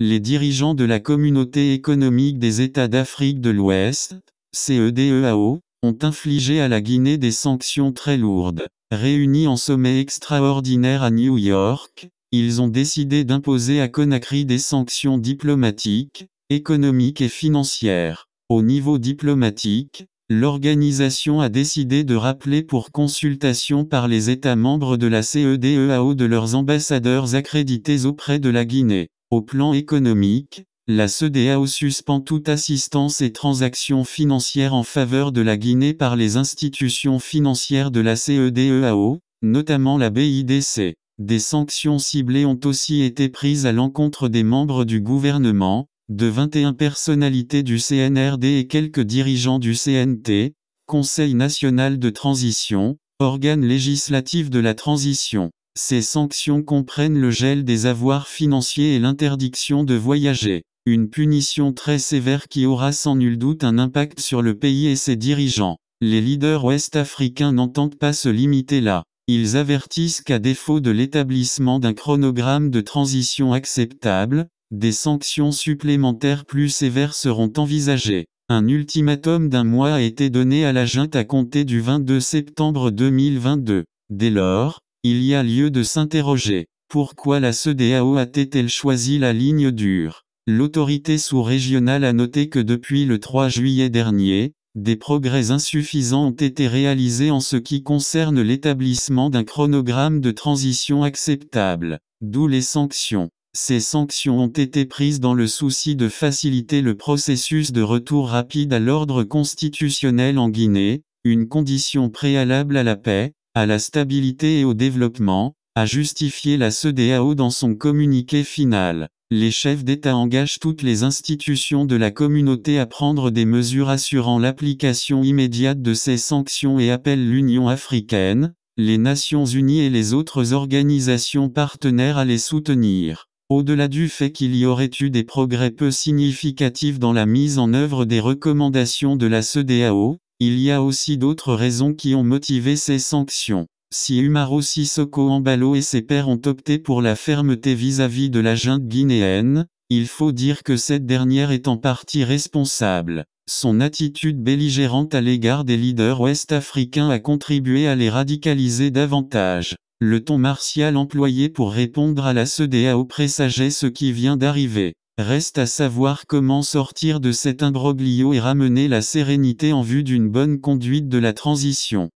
les dirigeants de la Communauté économique des États d'Afrique de l'Ouest, CEDEAO, ont infligé à la Guinée des sanctions très lourdes. Réunis en sommet extraordinaire à New York, ils ont décidé d'imposer à Conakry des sanctions diplomatiques, économiques et financières. Au niveau diplomatique, l'organisation a décidé de rappeler pour consultation par les États membres de la CEDEAO de leurs ambassadeurs accrédités auprès de la Guinée. Au plan économique, la CEDEAO suspend toute assistance et transactions financières en faveur de la Guinée par les institutions financières de la CEDEAO, notamment la BIDC. Des sanctions ciblées ont aussi été prises à l'encontre des membres du gouvernement, de 21 personnalités du CNRD et quelques dirigeants du CNT, Conseil national de transition, organe législatif de la transition. Ces sanctions comprennent le gel des avoirs financiers et l'interdiction de voyager. Une punition très sévère qui aura sans nul doute un impact sur le pays et ses dirigeants. Les leaders ouest-africains n'entendent pas se limiter là. Ils avertissent qu'à défaut de l'établissement d'un chronogramme de transition acceptable, des sanctions supplémentaires plus sévères seront envisagées. Un ultimatum d'un mois a été donné à la junte à compter du 22 septembre 2022. Dès lors, il y a lieu de s'interroger. Pourquoi la CEDEAO a-t-elle choisi la ligne dure? L'autorité sous-régionale a noté que depuis le 3 juillet dernier, des progrès insuffisants ont été réalisés en ce qui concerne l'établissement d'un chronogramme de transition acceptable, d'où les sanctions. Ces sanctions ont été prises dans le souci de faciliter le processus de retour rapide à l'ordre constitutionnel en Guinée, une condition préalable à la paix, à la stabilité et au développement, a justifié la CEDEAO dans son communiqué final. Les chefs d'État engagent toutes les institutions de la communauté à prendre des mesures assurant l'application immédiate de ces sanctions et appellent l'Union africaine, les Nations unies et les autres organisations partenaires à les soutenir. Au-delà du fait qu'il y aurait eu des progrès peu significatifs dans la mise en œuvre des recommandations de la CEDEAO, il y a aussi d'autres raisons qui ont motivé ces sanctions. Si Umaro Sissoko Ambalo et ses pairs ont opté pour la fermeté vis-à-vis de la junte guinéenne, il faut dire que cette dernière est en partie responsable. Son attitude belligérante à l'égard des leaders ouest-africains a contribué à les radicaliser davantage. Le ton martial employé pour répondre à la CEDEAO présageait ce qui vient d'arriver. Reste à savoir comment sortir de cet imbroglio et ramener la sérénité en vue d'une bonne conduite de la transition.